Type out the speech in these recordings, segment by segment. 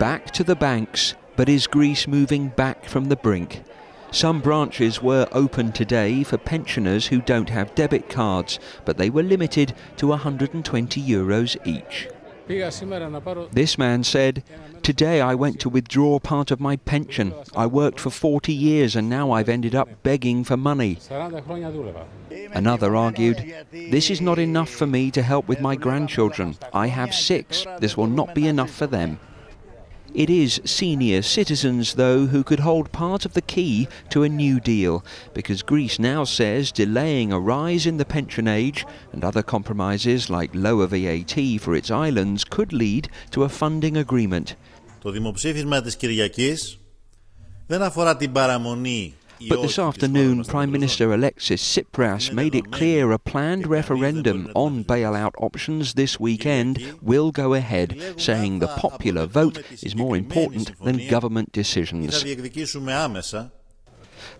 Back to the banks, but is Greece moving back from the brink? Some branches were open today for pensioners who don't have debit cards, but they were limited to 120 euros each. This man said, Today I went to withdraw part of my pension. I worked for 40 years and now I've ended up begging for money. Another argued, This is not enough for me to help with my grandchildren. I have six. This will not be enough for them. It is senior citizens, though, who could hold part of the key to a new deal, because Greece now says delaying a rise in the pension age and other compromises like lower VAT for its islands could lead to a funding agreement. Το δημοψήφισμα της Κυριακής δεν αφορά την παραμονή but this afternoon, Prime Minister Alexis Tsipras made it clear a planned referendum on bailout options this weekend will go ahead, saying the popular vote is more important than government decisions.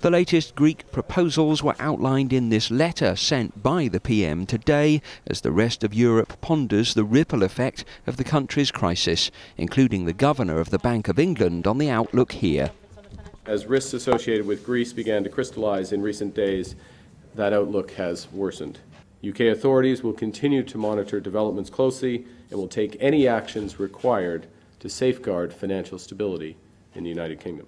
The latest Greek proposals were outlined in this letter sent by the PM today as the rest of Europe ponders the ripple effect of the country's crisis, including the Governor of the Bank of England on the outlook here. As risks associated with Greece began to crystallize in recent days, that outlook has worsened. UK authorities will continue to monitor developments closely and will take any actions required to safeguard financial stability in the United Kingdom.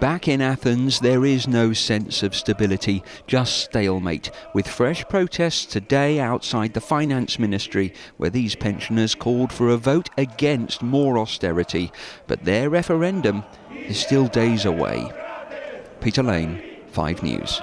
Back in Athens, there is no sense of stability, just stalemate, with fresh protests today outside the Finance Ministry, where these pensioners called for a vote against more austerity. But their referendum is still days away. Peter Lane, 5 News.